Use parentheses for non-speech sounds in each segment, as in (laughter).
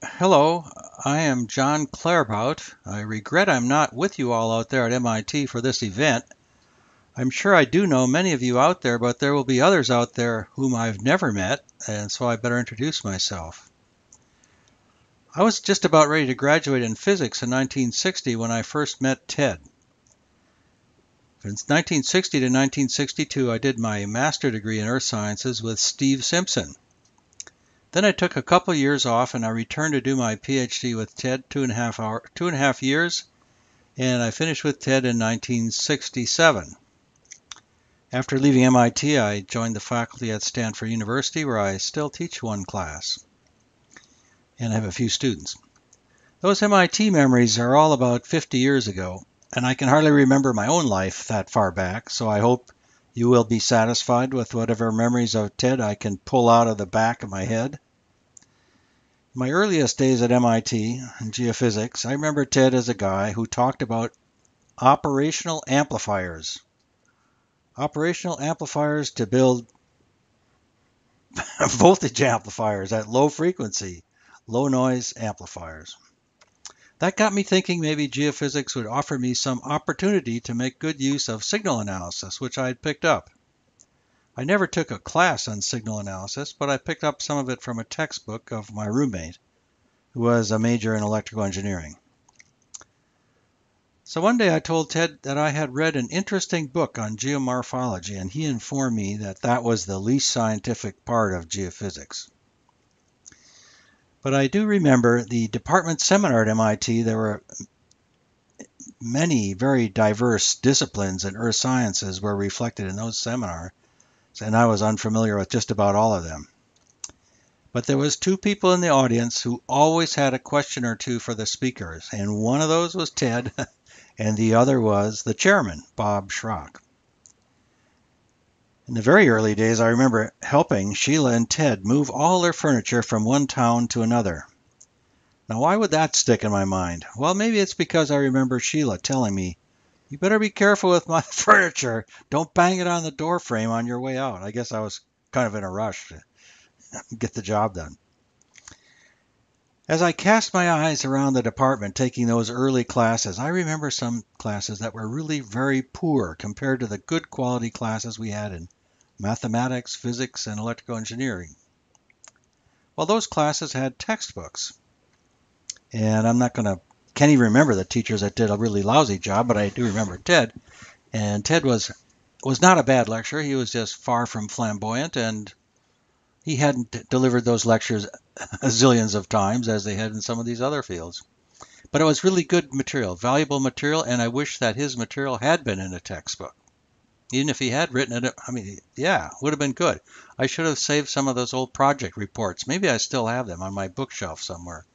Hello, I am Jon Claerbout. I regret I'm not with you all out there at MIT for this event. I'm sure I do know many of you out there, but there will be others out there whom I've never met, and so I better introduce myself. I was just about ready to graduate in physics in 1960 when I first met Ted. From 1960 to 1962, I did my master degree in earth sciences with Steve Simpson. Then I took a couple years off and I returned to do my PhD with Ted, two and a half hour, two and a half years, and I finished with Ted in 1967. After leaving MIT, I joined the faculty at Stanford University, where I still teach one class and have a few students. Those MIT memories are all about 50 years ago, and I can hardly remember my own life that far back, so I hope you will be satisfied with whatever memories of Ted I can pull out of the back of my head. My earliest days at MIT in geophysics, I remember Ted as a guy who talked about operational amplifiers. Operational amplifiers to build (laughs) voltage amplifiers at low frequency, low noise amplifiers. That got me thinking maybe geophysics would offer me some opportunity to make good use of signal analysis, which I had picked up. I never took a class on signal analysis, but I picked up some of it from a textbook of my roommate, who was a major in electrical engineering. So one day I told Ted that I had read an interesting book on geomorphology, and he informed me that that was the least scientific part of geophysics. But I do remember the department seminar at MIT. There were many very diverse disciplines in earth sciences were reflected in those seminars, and I was unfamiliar with just about all of them. But there was two people in the audience who always had a question or two for the speakers, and one of those was Ted, (laughs) and the other was the chairman, Bob Shrock. In the very early days, I remember helping Sheila and Ted move all their furniture from one town to another. Now, why would that stick in my mind? Well, maybe it's because I remember Sheila telling me, You better be careful with my (laughs) furniture. Don't bang it on the door frame on your way out. I guess I was kind of in a rush to (laughs) get the job done. As I cast my eyes around the department taking those early classes, I remember some classes that were really very poor compared to the good quality classes we had in mathematics, physics, and electrical engineering. Well, those classes had textbooks. And I'm not going to, can't even remember the teachers that did a really lousy job, but I do remember Ted. And Ted was was not a bad lecturer. He was just far from flamboyant, and he hadn't delivered those lectures (laughs) zillions of times as they had in some of these other fields. But it was really good material, valuable material, and I wish that his material had been in a textbook. Even if he had written it, I mean, yeah, would have been good. I should have saved some of those old project reports. Maybe I still have them on my bookshelf somewhere.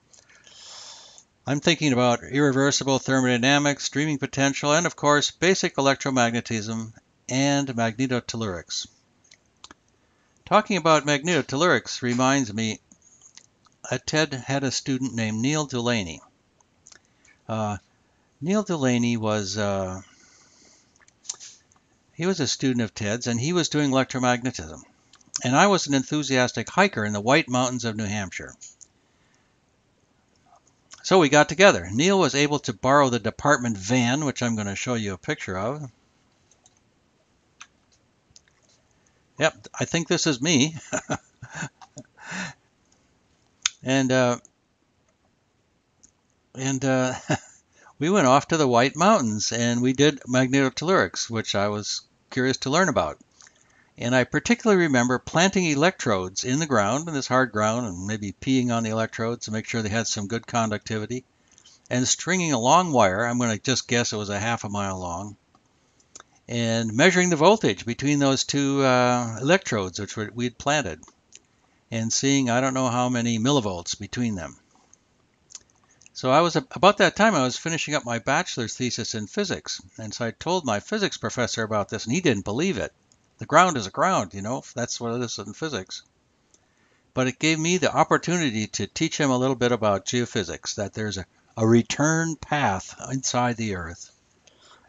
I'm thinking about irreversible thermodynamics, streaming potential, and of course, basic electromagnetism and magnetotellurics. Talking about magnetotellurics reminds me that Ted had a student named Neil Delaney. Uh, Neil Delaney was uh, he was a student of Ted's and he was doing electromagnetism. And I was an enthusiastic hiker in the White Mountains of New Hampshire. So we got together. Neil was able to borrow the department van, which I'm going to show you a picture of. Yep, I think this is me. (laughs) and uh, and uh, (laughs) we went off to the White Mountains and we did magnetotellurics, which I was curious to learn about. And I particularly remember planting electrodes in the ground, in this hard ground, and maybe peeing on the electrodes to make sure they had some good conductivity, and stringing a long wire, I'm going to just guess it was a half a mile long, and measuring the voltage between those two uh, electrodes which we'd planted, and seeing I don't know how many millivolts between them. So I was about that time I was finishing up my bachelor's thesis in physics, and so I told my physics professor about this, and he didn't believe it. The ground is a ground, you know, that's what it is in physics. But it gave me the opportunity to teach him a little bit about geophysics, that there's a, a return path inside the Earth.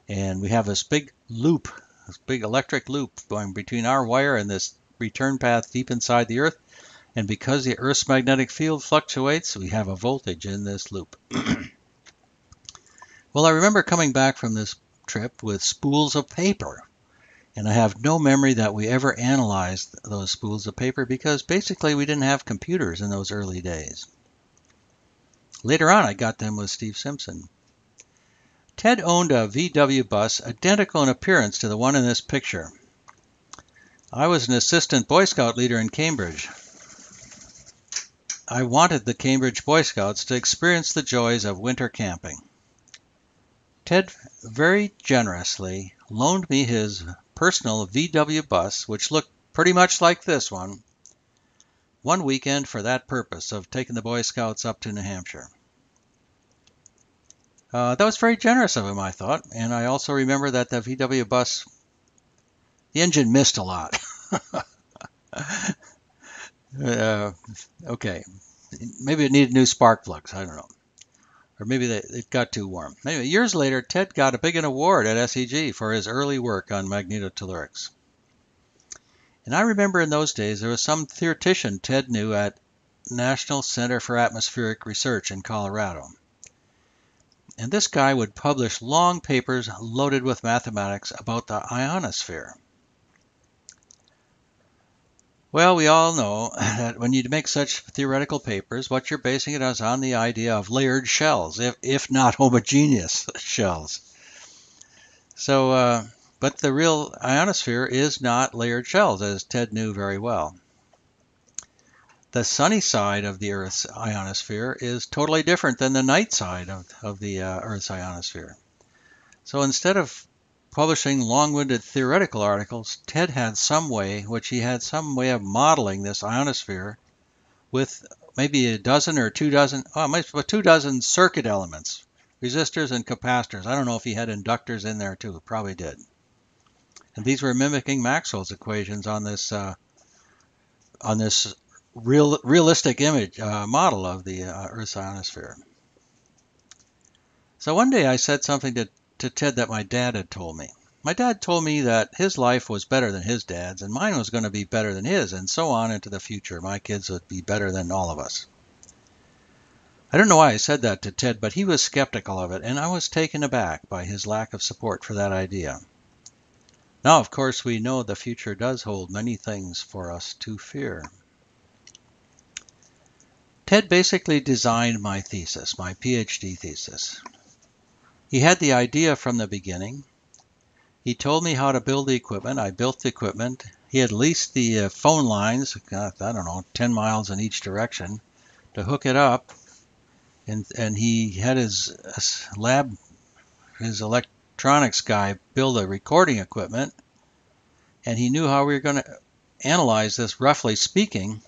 And we have this big loop, this big electric loop going between our wire and this return path deep inside the Earth. And because the Earth's magnetic field fluctuates, we have a voltage in this loop. (clears throat) well, I remember coming back from this trip with spools of paper. And I have no memory that we ever analyzed those spools of paper because basically we didn't have computers in those early days. Later on, I got them with Steve Simpson. Ted owned a VW bus identical in appearance to the one in this picture. I was an assistant Boy Scout leader in Cambridge. I wanted the Cambridge Boy Scouts to experience the joys of winter camping. Ted very generously loaned me his personal VW bus, which looked pretty much like this one, one weekend for that purpose of taking the Boy Scouts up to New Hampshire. Uh, that was very generous of him, I thought, and I also remember that the VW bus, the engine missed a lot. (laughs) uh, okay, maybe it needed new spark plugs. I don't know, or maybe they, it got too warm. Anyway, years later, Ted got a big an award at SEG for his early work on magnetotellurics. And I remember in those days there was some theoretician Ted knew at National Center for Atmospheric Research in Colorado. And this guy would publish long papers loaded with mathematics about the ionosphere. Well, we all know (laughs) that when you make such theoretical papers, what you're basing it on is on the idea of layered shells, if, if not (laughs) homogeneous shells. So, uh, but the real ionosphere is not layered shells, as Ted knew very well. The sunny side of the Earth's ionosphere is totally different than the night side of, of the uh, Earth's ionosphere. So instead of publishing long-winded theoretical articles, Ted had some way, which he had some way of modeling this ionosphere with maybe a dozen or two dozen, oh, maybe two dozen circuit elements, resistors and capacitors. I don't know if he had inductors in there too, probably did. And these were mimicking Maxwell's equations on this uh, on this real realistic image uh, model of the uh, Earth's ionosphere. So one day I said something to, to Ted that my dad had told me. My dad told me that his life was better than his dad's, and mine was going to be better than his, and so on into the future. My kids would be better than all of us. I don't know why I said that to Ted, but he was skeptical of it, and I was taken aback by his lack of support for that idea. Now, of course, we know the future does hold many things for us to fear. Ted basically designed my thesis, my PhD thesis. He had the idea from the beginning. He told me how to build the equipment. I built the equipment. He had leased the uh, phone lines, uh, I don't know, 10 miles in each direction to hook it up. And, and he had his lab, his electronics guy build the recording equipment. And he knew how we were going to analyze this, roughly speaking.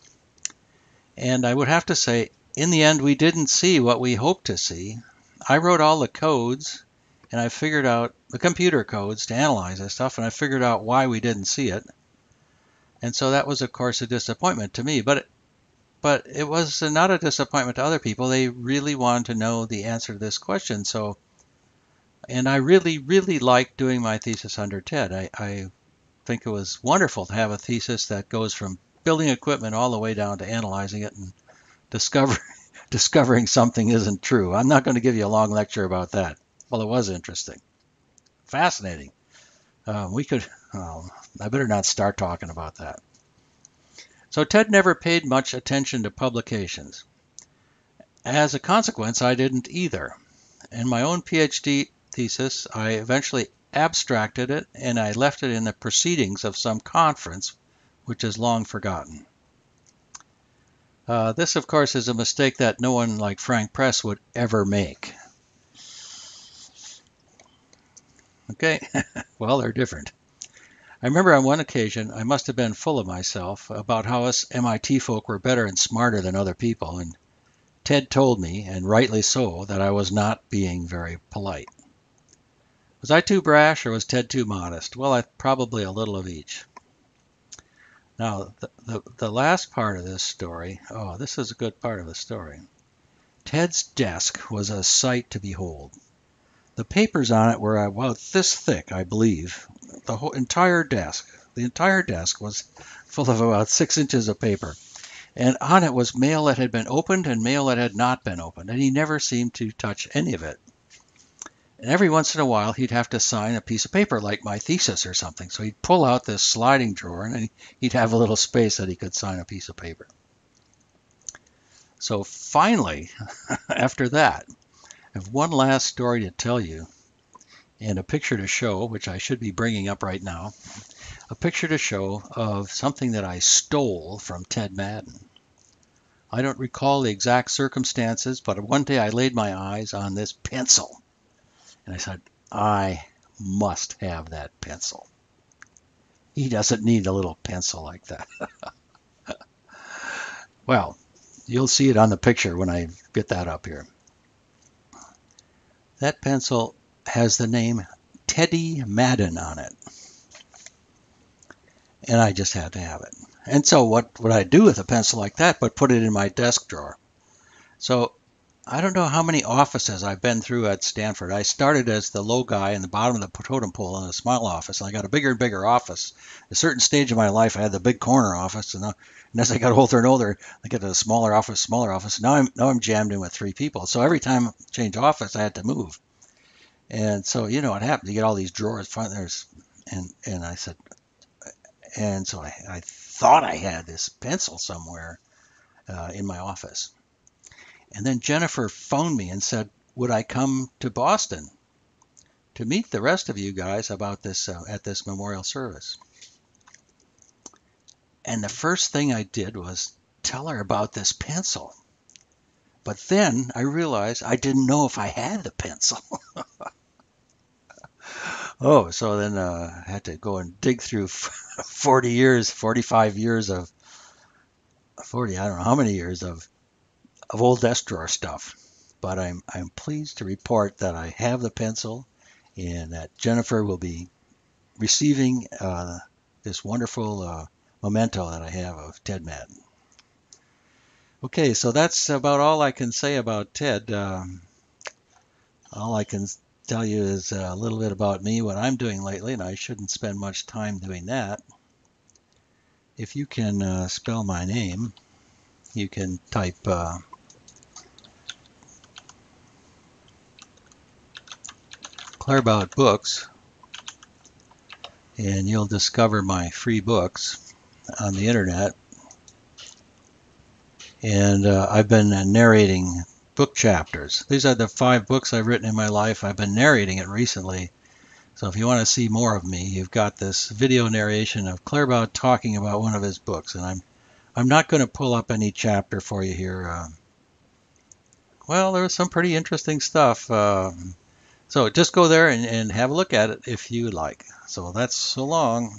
And I would have to say, in the end, we didn't see what we hoped to see. I wrote all the codes and I figured out the computer codes to analyze this stuff, and I figured out why we didn't see it. And so that was, of course, a disappointment to me. But it, but it was not a disappointment to other people. They really wanted to know the answer to this question. So, and I really, really liked doing my thesis under TED. I, I think it was wonderful to have a thesis that goes from building equipment all the way down to analyzing it and discover, discovering something isn't true. I'm not going to give you a long lecture about that. Well, it was interesting, fascinating. Um, we could, I better not start talking about that. So Ted never paid much attention to publications. As a consequence, I didn't either. In my own PhD thesis, I eventually abstracted it and I left it in the proceedings of some conference which is long forgotten. Uh, this, of course, is a mistake that no one like Frank Press would ever make. Okay, (laughs) well, they're different. I remember on one occasion I must have been full of myself about how us MIT folk were better and smarter than other people, and Ted told me, and rightly so, that I was not being very polite. Was I too brash or was Ted too modest? Well, I, probably a little of each. Now, the, the, the, last part of this story, oh, this is a good part of the story. Ted's desk was a sight to behold. The papers on it were about this thick, I believe. The whole entire desk, the entire desk was full of about six inches of paper. And on it was mail that had been opened and mail that had not been opened. And he never seemed to touch any of it. And every once in a while, he'd have to sign a piece of paper, like my thesis or something. So he'd pull out this sliding drawer and he'd have a little space that he could sign a piece of paper. So finally, (laughs) after that, I have one last story to tell you and a picture to show, which I should be bringing up right now. A picture to show of something that I stole from Ted Madden. I don't recall the exact circumstances, but one day I laid my eyes on this pencil and I said, I must have that pencil. He doesn't need a little pencil like that. (laughs) well, you'll see it on the picture when I get that up here. That pencil has the name Teddy Madden on it. And I just had to have it. And so what would I do with a pencil like that but put it in my desk drawer? So I don't know how many offices I've been through at Stanford. I started as the low guy in the bottom of the totem pole in a small office. and I got a bigger and bigger office. At a certain stage of my life, I had the big corner office, and, uh, and as I got older and older, I got a smaller office, smaller office. Now I'm now I'm jammed in with three people. So every time I change office, I had to move. And so you know what happened? You get all these drawers. There's and and I said, and so I, I thought I had this pencil somewhere uh, in my office and then Jennifer phoned me and said, would I come to Boston to meet the rest of you guys about this uh, at this memorial service? And the first thing I did was tell her about this pencil. But then I realized I didn't know if I had the pencil. (laughs) oh, so then uh, I had to go and dig through (laughs) 40 years, 45 years of 40, I don't know how many years of of old desk drawer stuff. But I'm, I'm pleased to report that I have the pencil and that Jennifer will be receiving uh, this wonderful uh, memento that I have of Ted Madden. Okay, so that's about all I can say about Ted. Um, all I can tell you is a little bit about me, what I'm doing lately, and I shouldn't spend much time doing that. If you can uh, spell my name, you can type uh, Claerbout Books and you'll discover my free books on the internet. And uh, I've been uh, narrating book chapters. These are the five books I've written in my life. I've been narrating it recently. So if you want to see more of me, you've got this video narration of Claerbout talking about one of his books. And I'm I'm not going to pull up any chapter for you here. Uh, well, there was some pretty interesting stuff. Uh, so just go there and, and have a look at it if you like. So that's so long.